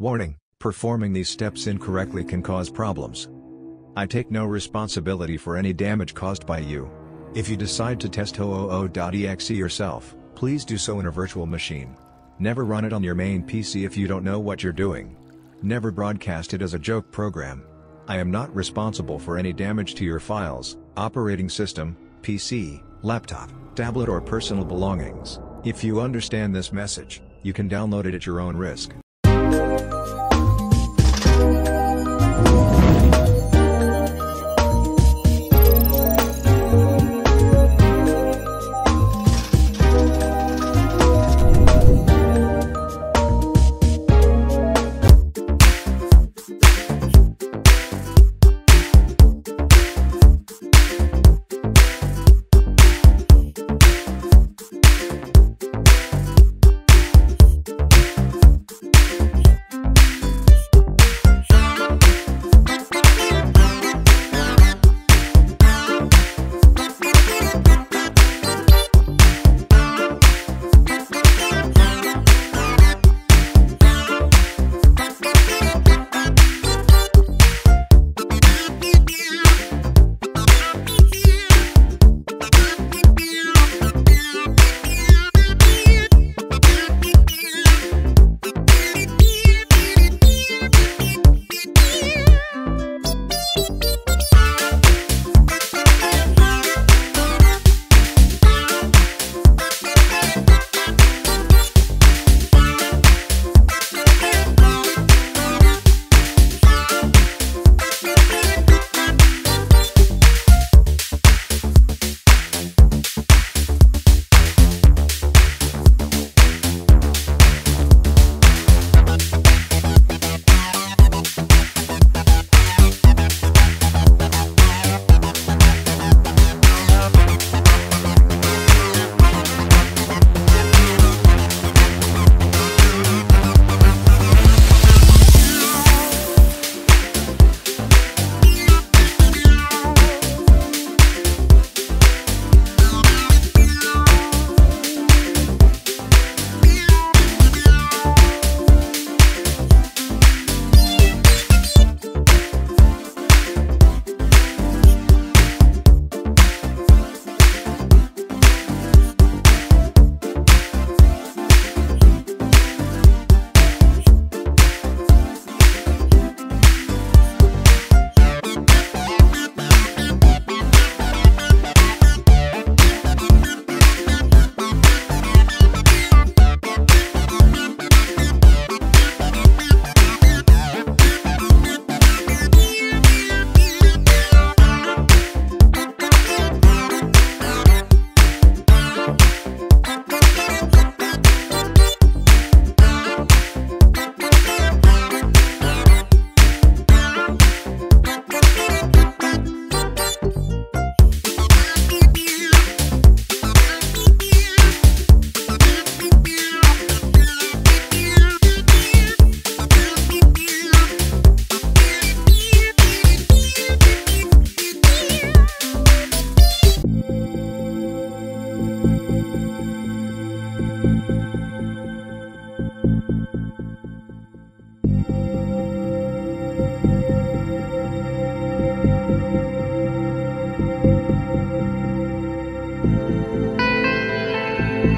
Warning, performing these steps incorrectly can cause problems. I take no responsibility for any damage caused by you. If you decide to test 000.exe yourself, please do so in a virtual machine. Never run it on your main PC if you don't know what you're doing. Never broadcast it as a joke program. I am not responsible for any damage to your files, operating system, PC, laptop, tablet or personal belongings. If you understand this message, you can download it at your own risk.